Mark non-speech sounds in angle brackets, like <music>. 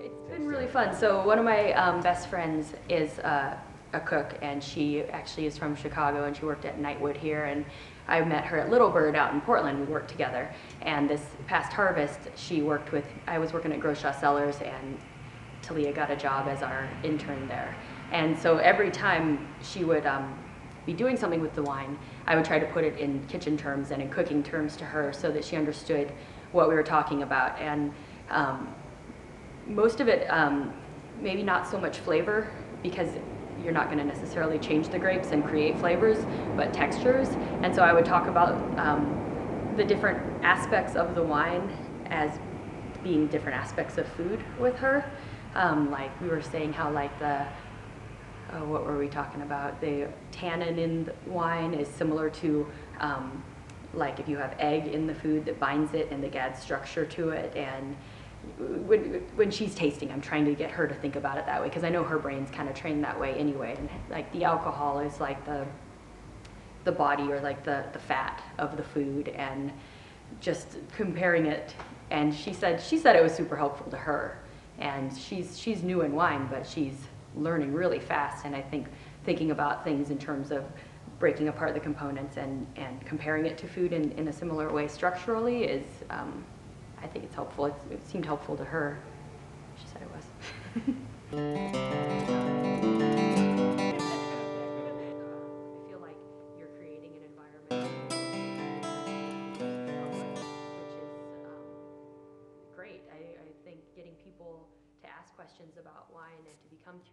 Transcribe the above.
It's been really fun. So one of my um, best friends is uh, a cook, and she actually is from Chicago, and she worked at Nightwood here. And I met her at Little Bird out in Portland. We worked together. And this past harvest, she worked with. I was working at Grochau Cellars, and Talia got a job as our intern there. And so every time she would um, be doing something with the wine, I would try to put it in kitchen terms and in cooking terms to her so that she understood what we were talking about. And um, most of it, um, maybe not so much flavor because you're not going to necessarily change the grapes and create flavors, but textures. And so I would talk about um, the different aspects of the wine as being different aspects of food with her. Um, like we were saying how like the oh, what were we talking about? The tannin in the wine is similar to um, like if you have egg in the food that binds it and the adds structure to it. And when, when she's tasting, I'm trying to get her to think about it that way because I know her brain's kind of trained that way anyway. And like the alcohol is like the the body or like the, the fat of the food and just comparing it and she said she said it was super helpful to her and she's she's new in wine but she's learning really fast and I think thinking about things in terms of breaking apart the components and, and comparing it to food in, in a similar way structurally is, um, I think it's helpful. It's, it seemed helpful to her. She said it was. <laughs> I feel like you're creating an environment which is great. I, I think getting people to ask questions about wine and to become curious